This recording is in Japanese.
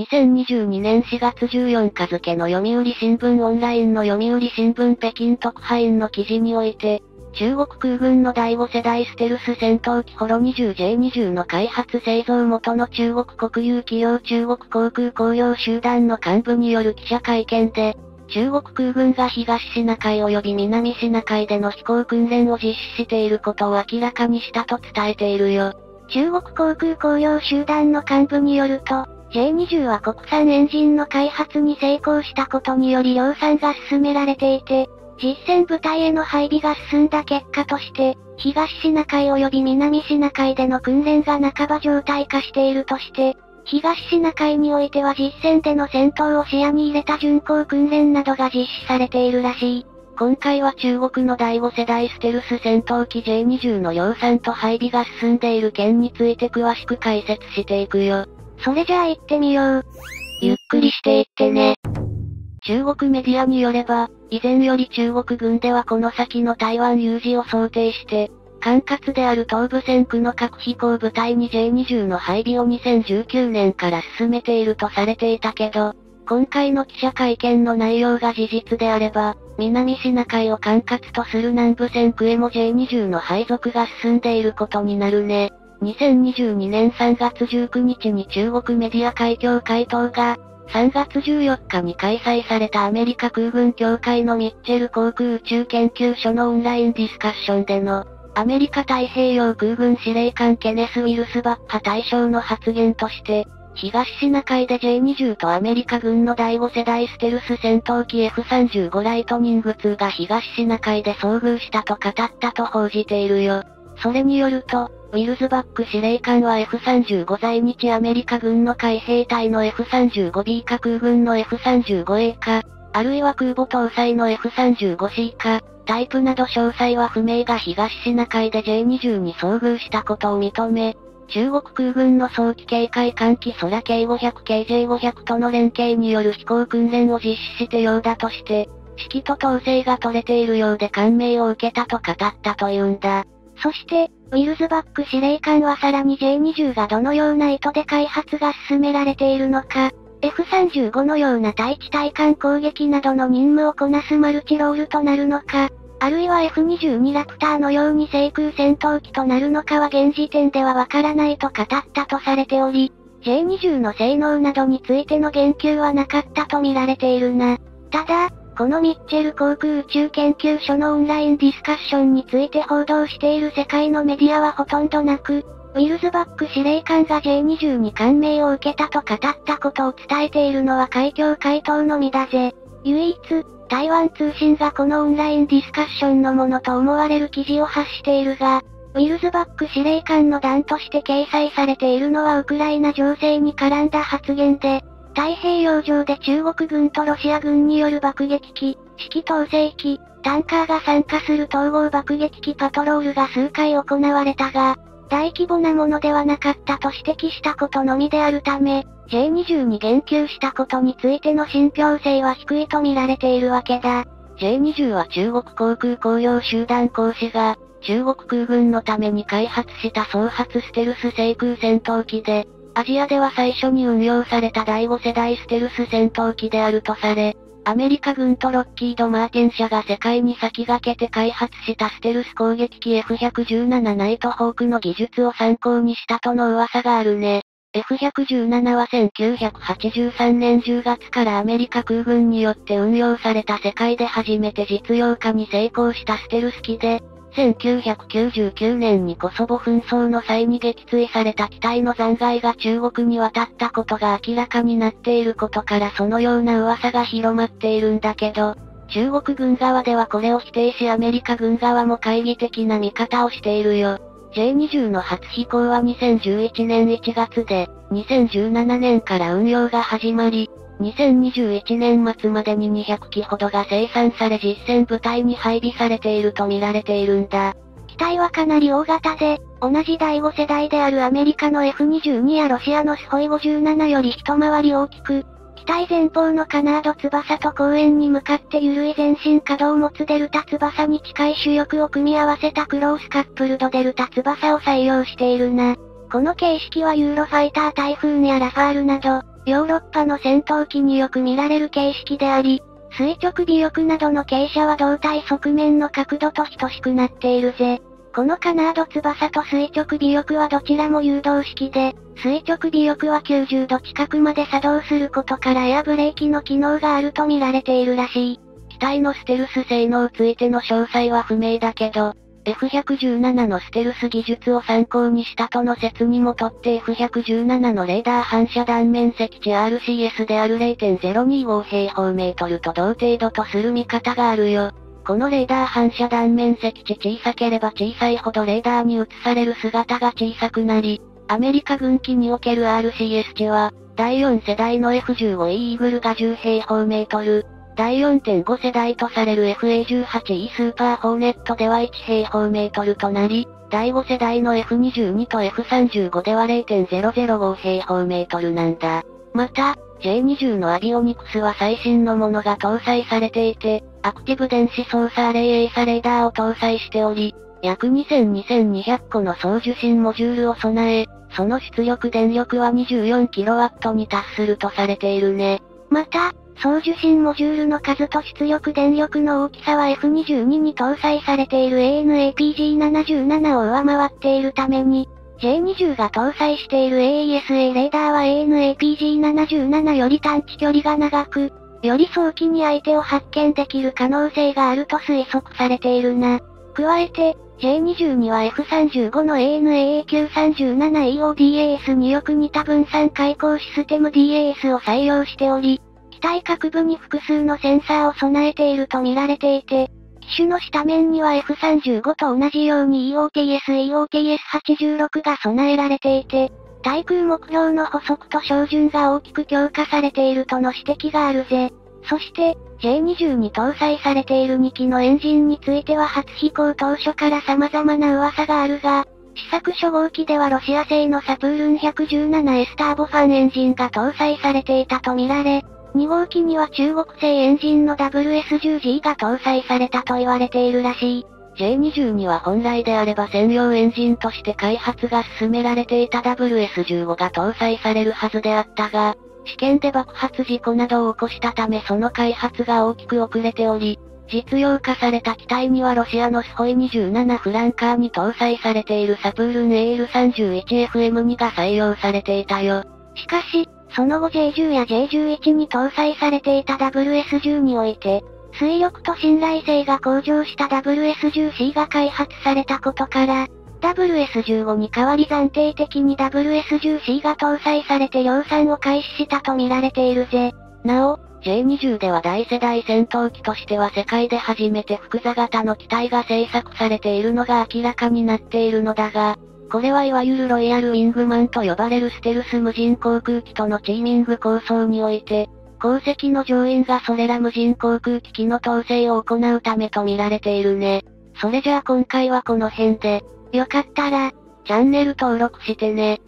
2022年4月14日付の読売新聞オンラインの読売新聞北京特派員の記事において、中国空軍の第5世代ステルス戦闘機ホロ 20J20 の開発製造元の中国国有企業中国航空工業集団の幹部による記者会見で、中国空軍が東シナ海及び南シナ海での飛行訓練を実施していることを明らかにしたと伝えているよ。中国航空工業集団の幹部によると、J20 は国産エンジンの開発に成功したことにより量産が進められていて、実戦部隊への配備が進んだ結果として、東シナ海及び南シナ海での訓練が半ば状態化しているとして、東シナ海においては実戦での戦闘を視野に入れた巡航訓練などが実施されているらしい。今回は中国の第5世代ステルス戦闘機 J20 の量産と配備が進んでいる件について詳しく解説していくよ。それじゃあ行ってみよう。ゆっくりしていってね。中国メディアによれば、以前より中国軍ではこの先の台湾有事を想定して、管轄である東部戦区の核飛行部隊に J20 の配備を2019年から進めているとされていたけど、今回の記者会見の内容が事実であれば、南シナ海を管轄とする南部戦区へも J20 の配属が進んでいることになるね。2022年3月19日に中国メディア海峡会頭が、3月14日に開催されたアメリカ空軍協会のミッチェル航空宇宙研究所のオンラインディスカッションでの、アメリカ太平洋空軍司令官ケネス・ウィルスバッハ大将の発言として、東シナ海で J20 とアメリカ軍の第5世代ステルス戦闘機 F35 ライトニング2が東シナ海で遭遇したと語ったと報じているよ。それによると、ウィルズバック司令官は F35 在日アメリカ軍の海兵隊の F35B か空軍の F35A か、あるいは空母搭載の F35C か、タイプなど詳細は不明が東シナ海で J20 に遭遇したことを認め、中国空軍の早期警戒艦機空 K500KJ500 との連携による飛行訓練を実施してようだとして、指揮と統制が取れているようで感銘を受けたと語ったというんだ。そして、ウィルズバック司令官はさらに J20 がどのような意図で開発が進められているのか、F35 のような対地対艦攻撃などの任務をこなすマルチロールとなるのか、あるいは F22 ラプターのように制空戦闘機となるのかは現時点ではわからないと語ったとされており、J20 の性能などについての言及はなかったと見られているな。ただ、このミッチェル航空宇宙研究所のオンラインディスカッションについて報道している世界のメディアはほとんどなく、ウィルズバック司令官が J20 に感銘を受けたと語ったことを伝えているのは海峡回答のみだぜ。唯一、台湾通信がこのオンラインディスカッションのものと思われる記事を発しているが、ウィルズバック司令官の段として掲載されているのはウクライナ情勢に絡んだ発言で、太平洋上で中国軍とロシア軍による爆撃機、指揮統制機、タンカーが参加する統合爆撃機パトロールが数回行われたが、大規模なものではなかったと指摘したことのみであるため、J20 に言及したことについての信憑性は低いと見られているわけだ。J20 は中国航空工業集団講師が、中国空軍のために開発した総発ステルス制空戦闘機で、アジアでは最初に運用された第5世代ステルス戦闘機であるとされ、アメリカ軍とロッキード・マーティン社が世界に先駆けて開発したステルス攻撃機 F117 ナイトホークの技術を参考にしたとの噂があるね。F117 は1983年10月からアメリカ空軍によって運用された世界で初めて実用化に成功したステルス機で、1999年にコソボ紛争の際に撃墜された機体の残骸が中国に渡ったことが明らかになっていることからそのような噂が広まっているんだけど、中国軍側ではこれを否定しアメリカ軍側も懐疑的な見方をしているよ。J20 の初飛行は2011年1月で、2017年から運用が始まり、2021年末までに200機ほどが生産され実戦部隊に配備されていると見られているんだ。機体はかなり大型で、同じ第5世代であるアメリカの F22 やロシアのスホイ57より一回り大きく、体前方のカナード翼と後円に向かって緩い前進可動を持つデルタ翼に近い主翼を組み合わせたクロースカップルドデルタ翼を採用しているな。この形式はユーロファイタータイフーンやラファールなど、ヨーロッパの戦闘機によく見られる形式であり、垂直尾翼などの傾斜は胴体側面の角度と等しくなっているぜ。このカナード翼と垂直尾翼はどちらも誘導式で、垂直尾翼は90度近くまで作動することからエアブレーキの機能があると見られているらしい。機体のステルス性能ついての詳細は不明だけど、F117 のステルス技術を参考にしたとの説にもとって F117 のレーダー反射断面積値 RCS である0.025平方メートルと同程度とする見方があるよ。このレーダー反射断面積値小さければ小さいほどレーダーに映される姿が小さくなり、アメリカ軍機における RCS 値は、第4世代の F15E イーグルが10平方メートル、第4.5世代とされる FA18E スーパーホーネットでは1平方メートルとなり、第5世代の F22 と F35 では0.005平方メートルなんだ。また、J20 のアビオニクスは最新のものが搭載されていて、アクティブ電子操作アレイエイサレーダーを搭載しており、約2000-2200個の送受信モジュールを備え、その出力電力は 24kW に達するとされているね。また、送受信モジュールの数と出力電力の大きさは F22 に搭載されている ANAPG77 を上回っているために、J20 が搭載している AESA レーダーは ANAPG77 より探知距離が長く、より早期に相手を発見できる可能性があると推測されているな。加えて、J20 には F35 の ANAAQ37EODAS によく似た分散開口システム DAS を採用しており、機体各部に複数のセンサーを備えていると見られていて、機種の下面には F35 と同じように EOTS EOTS86 が備えられていて、対空目標の補足と照準が大きく強化されているとの指摘があるぜ。そして、J20 に搭載されている2機のエンジンについては初飛行当初から様々な噂があるが、試作初号機ではロシア製のサプールン 117S ターボファンエンジンが搭載されていたとみられ、2号機には中国製エンジンの WS10G が搭載されたと言われているらしい。J20 には本来であれば専用エンジンとして開発が進められていた WS15 が搭載されるはずであったが、試験で爆発事故などを起こしたためその開発が大きく遅れており、実用化された機体にはロシアのスホイ27フランカーに搭載されているサプールン AL31FM2 が採用されていたよ。しかし、その後 J10 や J11 に搭載されていた WS10 において、水力と信頼性が向上した WS10C が開発されたことから、WS15 に代わり暫定的に WS10C が搭載されて量産を開始したと見られているぜ。なお、J20 では大世代戦闘機としては世界で初めて複座型の機体が製作されているのが明らかになっているのだが、これはいわゆるロイヤルウィングマンと呼ばれるステルス無人航空機とのチーミング構想において、鉱石の乗員がそれら無人航空機器の統制を行うためと見られているね。それじゃあ今回はこの辺で、よかったら、チャンネル登録してね。